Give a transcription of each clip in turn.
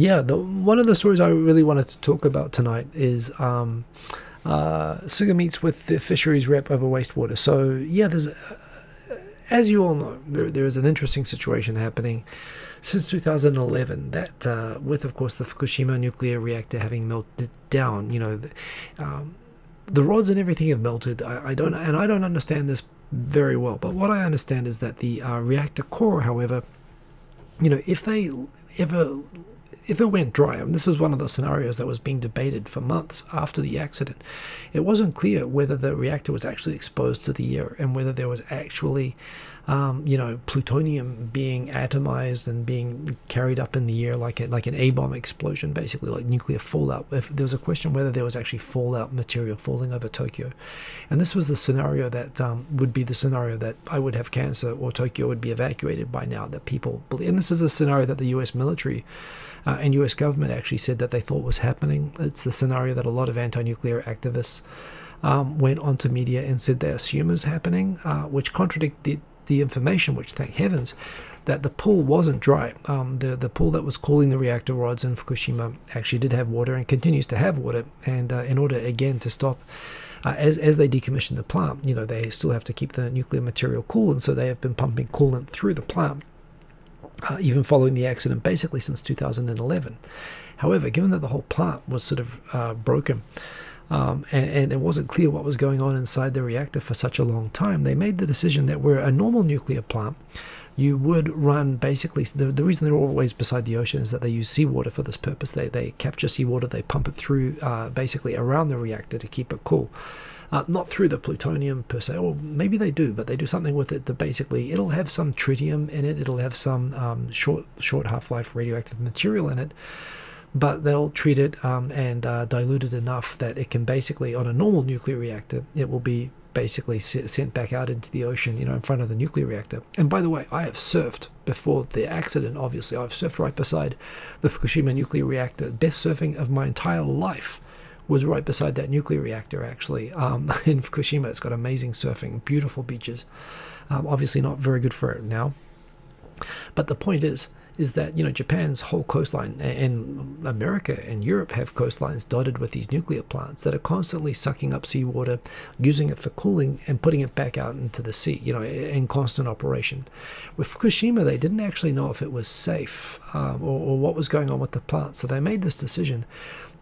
yeah, the, one of the stories I really wanted to talk about tonight is um, uh, Suga meets with the fisheries rep over wastewater. So yeah, there's, uh, as you all know, there, there is an interesting situation happening since 2011 that uh, with of course the Fukushima nuclear reactor having melted down you know the, um, the rods and everything have melted I, I, don't and I don't understand this very well but what I understand is that the uh, reactor core however you know if they ever if it went dry, and this is one of the scenarios that was being debated for months after the accident, it wasn't clear whether the reactor was actually exposed to the air and whether there was actually um, you know, plutonium being atomized and being carried up in the air like a, like an A bomb explosion, basically like nuclear fallout. If there was a question whether there was actually fallout material falling over Tokyo, and this was the scenario that um, would be the scenario that I would have cancer or Tokyo would be evacuated by now. That people believe, and this is a scenario that the U.S. military. Uh, and U.S. government actually said that they thought was happening. It's the scenario that a lot of anti-nuclear activists um, went onto media and said they assume is happening, uh, which contradicted the information, which thank heavens, that the pool wasn't dry. Um, the the pool that was cooling the reactor rods in Fukushima actually did have water and continues to have water. And uh, in order again to stop. Uh, as, as they decommission the plant, you know, they still have to keep the nuclear material cool, and so they have been pumping coolant through the plant, uh, even following the accident, basically since 2011. However, given that the whole plant was sort of uh, broken, um, and, and, it wasn't clear what was going on inside the reactor for such a long time, they made the decision that where a normal nuclear plant, you would run basically the, the reason they're always beside the ocean is that they use seawater for this purpose. They, they capture seawater, they pump it through uh, basically around the reactor to keep it cool. Uh, not through the plutonium per se, or maybe they do, but they do something with it that basically it'll have some tritium in it, it'll have some um, short short half life radioactive material in it, but they'll treat it um, and uh, dilute it enough that it can basically, on a normal nuclear reactor, it will be basically sent back out into the ocean, you know, in front of the nuclear reactor. And by the way, I have surfed before the accident, obviously. I've surfed right beside the Fukushima nuclear reactor. Best surfing of my entire life was right beside that nuclear reactor, actually, um, in Fukushima. It's got amazing surfing, beautiful beaches. Um, obviously, not very good for it now. But the point is, is that you know Japan's whole coastline and America and Europe have coastlines dotted with these nuclear plants that are constantly sucking up seawater, using it for cooling and putting it back out into the sea. You know, in constant operation. With Fukushima, they didn't actually know if it was safe um, or, or what was going on with the plant, so they made this decision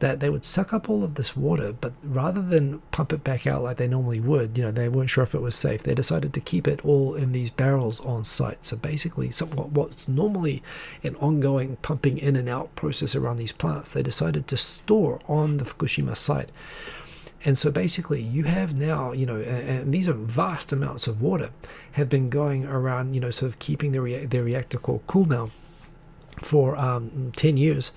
that they would suck up all of this water, but rather than pump it back out like they normally would, you know, they weren't sure if it was safe. They decided to keep it all in these barrels on site. So basically, somewhat what's normally an ongoing pumping in and out process around these plants, they decided to store on the Fukushima site. And so basically, you have now, you know, and these are vast amounts of water have been going around, you know, sort of keeping the, rea- the reactor core cool now for um, 10 years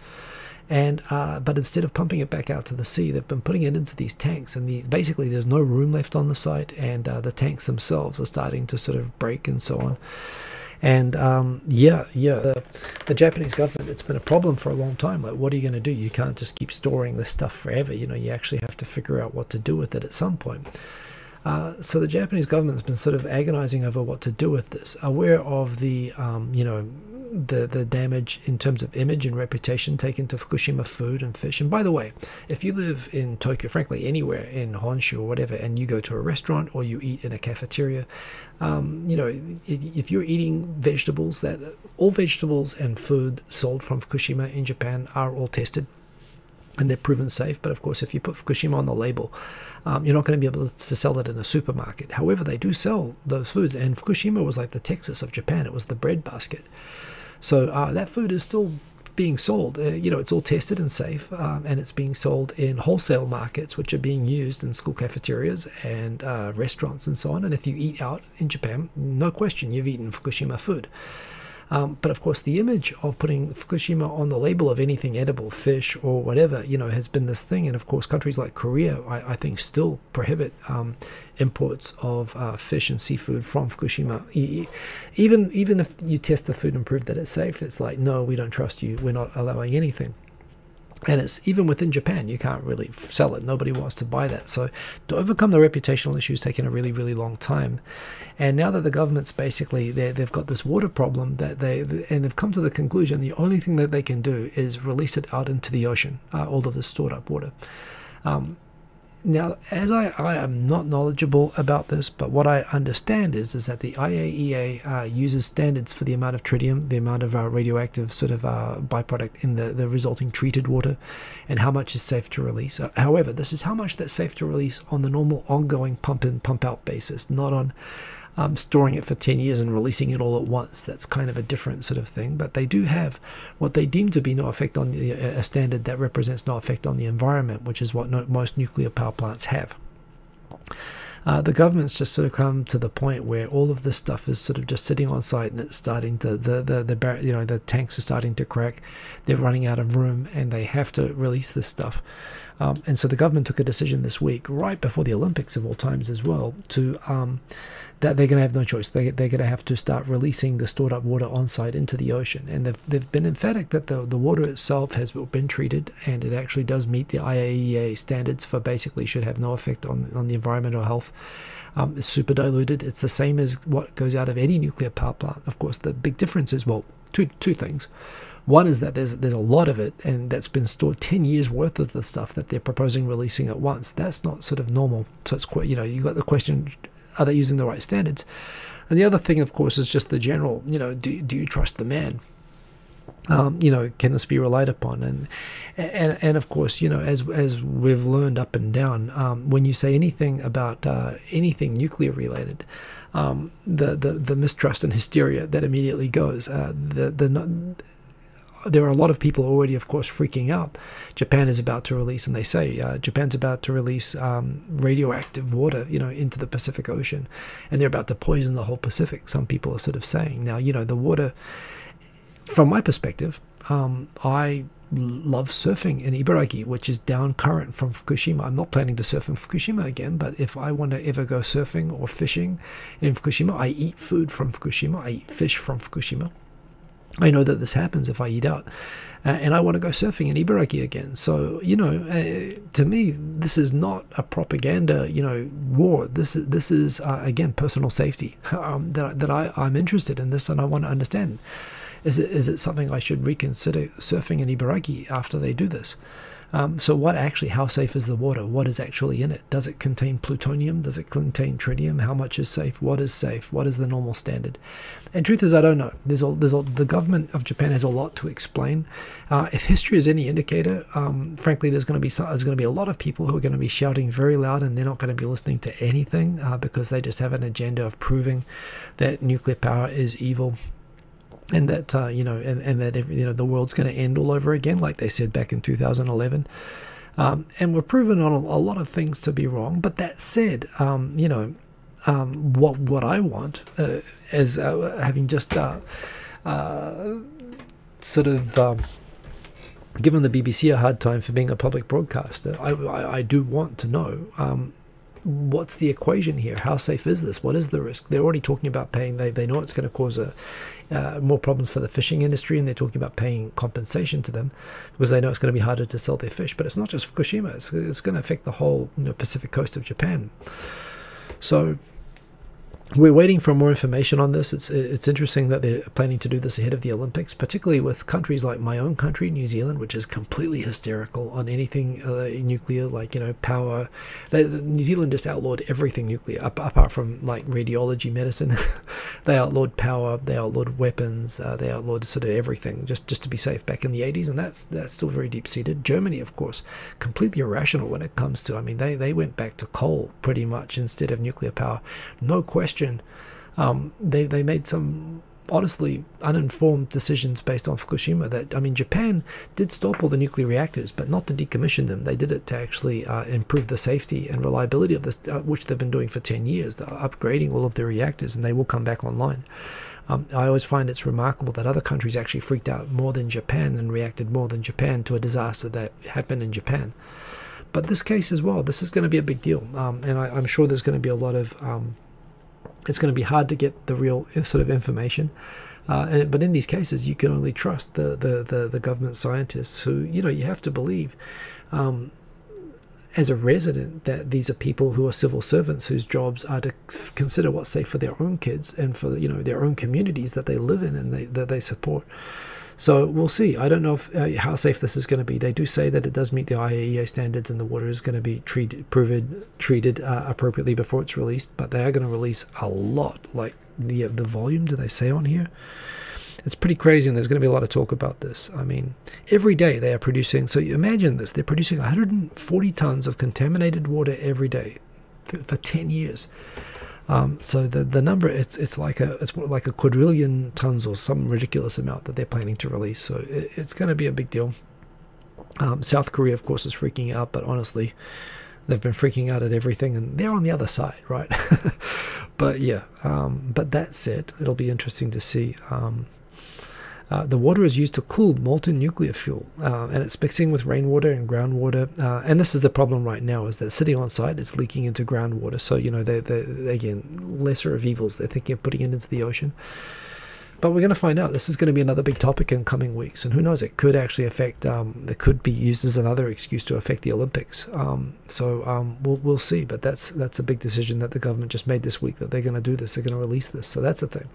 and uh, but instead of pumping it back out to the sea, they've been putting it into these tanks, and these basically there's no room left on the site, and uh, the tanks themselves are starting to sort of break and so on. And um, yeah, yeah, the, the, Japanese government, it's been a problem for a long time. Like, what are you going to do? You can't just keep storing this stuff forever. You know, you actually have to figure out what to do with it at some point. Uh, so the Japanese government has been sort of agonizing over what to do with this, aware of the, um, you know, the the damage in terms of image and reputation taken to Fukushima food and fish. And by the way, if you live in Tokyo, frankly anywhere in Honshu or whatever, and you go to a restaurant or you eat in a cafeteria, um, you know, if, if, you're eating vegetables, that all vegetables and food sold from Fukushima in Japan are all tested and they're proven safe. But of course, if you put Fukushima on the label, um, you're not going to be able to sell it in a supermarket. However, they do sell those foods, and Fukushima was like the Texas of Japan. It was the bread basket. So uh, that food is still being sold. Uh, you know, it's all tested and safe, um, and it's being sold in wholesale markets, which are being used in school cafeterias and uh, restaurants and so on. And if you eat out in Japan, no question, you've eaten Fukushima food. Um, but of course, the image of putting Fukushima on the label of anything edible, fish or whatever, you know, has been this thing. And of course, countries like Korea, I, I think, still prohibit um, imports of uh, fish and seafood from Fukushima. Even even if you test the food and prove that it's safe, it's like, no, we don't trust you. We're not allowing anything. And it's even within Japan, you can't really sell it. Nobody wants to buy that. So to overcome the reputational issues, taken a really, really long time. And now that the government's basically they've got this water problem that they and they've come to the conclusion the only thing that they can do is release it out into the ocean, uh, all of the stored up water. Um, now, as I, I am not knowledgeable about this, but what I understand is is that the IAEA uh, uses standards for the amount of tritium, the amount of uh, radioactive sort of uh, byproduct in the, the resulting treated water, and how much is safe to release. Uh, however, this is how much that's safe to release on the normal ongoing pump in, pump out basis, not on um, storing it for 10 years and releasing it all at once. That's kind of a different sort of thing. But they do have what they deem to be no effect on the, a standard that represents no effect on the environment, which is what no, most nuclear power plants have. Uh, the government's just sort of come to the point where all of this stuff is sort of just sitting on site and it's starting to the the the you know the tanks are starting to crack. They're running out of room and they have to release this stuff. Um, and so the government took a decision this week, right before the Olympics of all times as well, to um, that they're going to have no choice. They, they're going to have to start releasing the stored up water on site into the ocean. And they've, they've been emphatic that the, the water itself has been treated and it actually does meet the IAEA standards for basically should have no effect on, on the environment or health. Um, it's super diluted. It's the same as what goes out of any nuclear power plant. Of course, the big difference is well, two two things. One is that there's there's a lot of it, and that's been stored ten years worth of the stuff that they're proposing releasing at once. That's not sort of normal. So it's quite you know you got the question are they using the right standards? And the other thing, of course, is just the general, you know, do, do you trust the man? Um, you know, can this be relied upon? And, and and of course, you know, as as we've learned up and down, um, when you say anything about uh, anything nuclear related, um, the, the the mistrust and hysteria that immediately goes. Uh, the the there are a lot of people already, of course, freaking out. Japan is about to release, and they say uh, Japan's about to release um, radioactive water, you know, into the Pacific Ocean, and they're about to poison the whole Pacific. Some people are sort of saying now, you know, the water. From my perspective, um, I love surfing in Ibaraki, which is down current from Fukushima. I'm not planning to surf in Fukushima again, but if I want to ever go surfing or fishing in Fukushima, I eat food from Fukushima. I eat fish from Fukushima. I know that this happens if I eat out. Uh, and I want to go surfing in Ibaraki again. So you know, uh, to me, this is not a propaganda, you know, war. This is this is uh, again personal safety um, that that I I'm interested in this, and I want to understand. Is it is it something I should reconsider surfing in Ibaraki after they do this? Um, so what actually, how safe is the water? What is actually in it? Does it contain plutonium? Does it contain tritium? How much is safe? What is safe? What is the normal standard? And truth is, I don't know. There's all, there's all, the government of Japan has a lot to explain. Uh, if history is any indicator, um, frankly, there's going to be some, there's going to be a lot of people who are going to be shouting very loud, and they're not going to be listening to anything uh, because they just have an agenda of proving that nuclear power is evil and that uh, you know, and, and that you know the world's going to end all over again, like they said back in 2011. Um, and we're proven on a, a, lot of things to be wrong. But that said, um, you know, um, what what I want uh, as uh, having just uh, uh sort of um, given the BBC a hard time for being a public broadcaster, I, I, I do want to know um, what's the equation here? How safe is this? What is the risk? They're already talking about paying. They, they know it's going to cause a, uh, more problems for the fishing industry, and they're talking about paying compensation to them because they know it's going to be harder to sell their fish. But it's not just Fukushima; it's, it's going to affect the whole you know, Pacific coast of Japan. So we're waiting for more information on this. It's it's interesting that they're planning to do this ahead of the Olympics, particularly with countries like my own country, New Zealand, which is completely hysterical on anything uh, nuclear, like you know power. They, New Zealand just outlawed everything nuclear, apart from like radiology medicine. they outlawed power, they outlawed weapons, uh, they outlawed sort of everything just just to be safe back in the 80s, and that's that's still very deep seated. Germany, of course, completely irrational when it comes to. I mean, they they went back to coal pretty much instead of nuclear power, no question question. Um, they they made some honestly uninformed decisions based on Fukushima. That I mean, Japan did stop all the nuclear reactors, but not to decommission them. They did it to actually uh, improve the safety and reliability of this, uh, which they've been doing for ten years. They're upgrading all of their reactors, and they will come back online. Um, I always find it's remarkable that other countries actually freaked out more than Japan and reacted more than Japan to a disaster that happened in Japan. But this case as well, this is going to be a big deal, um, and I, am sure there's going to be a lot of um, it's going to be hard to get the real uh, sort of information. Uh, and, but in these cases, you can only trust the, the, the, the, government scientists who, you know, you have to believe um, as a resident that these are people who are civil servants whose jobs are to consider what's safe for their own kids and for, you know, their own communities that they live in and they, that they support. So we'll see. I don't know if, uh, how safe this is going to be. They do say that it does meet the IAEA standards and the water is going to be treated, proven, treated uh, appropriately before it's released. But they are going to release a lot. Like the the volume, do they say on here? It's pretty crazy, and there's going to be a lot of talk about this. I mean, every day they are producing. So you imagine this: they're producing 140 tons of contaminated water every day for, for 10 years. Um, so the the number it's it's like a it's like a quadrillion tons or some ridiculous amount that they're planning to release. So it, it's going to be a big deal. Um, South Korea, of course, is freaking out, but honestly, they've been freaking out at everything, and they're on the other side, right? but yeah, um, but that said, it'll be interesting to see. Um, uh, the water is used to cool molten nuclear fuel, uh, and it's mixing with rainwater and groundwater. Uh, and this is the problem right now: is that sitting on site, it's leaking into groundwater. So you know, they again lesser of evils. They're thinking of putting it into the ocean. But we're going to find out. This is going to be another big topic in coming weeks, and who knows? It could actually affect. Um, it could be used as another excuse to affect the Olympics. Um, so um, we'll we'll see. But that's that's a big decision that the government just made this week that they're going to do this. They're going to release this. So that's a thing.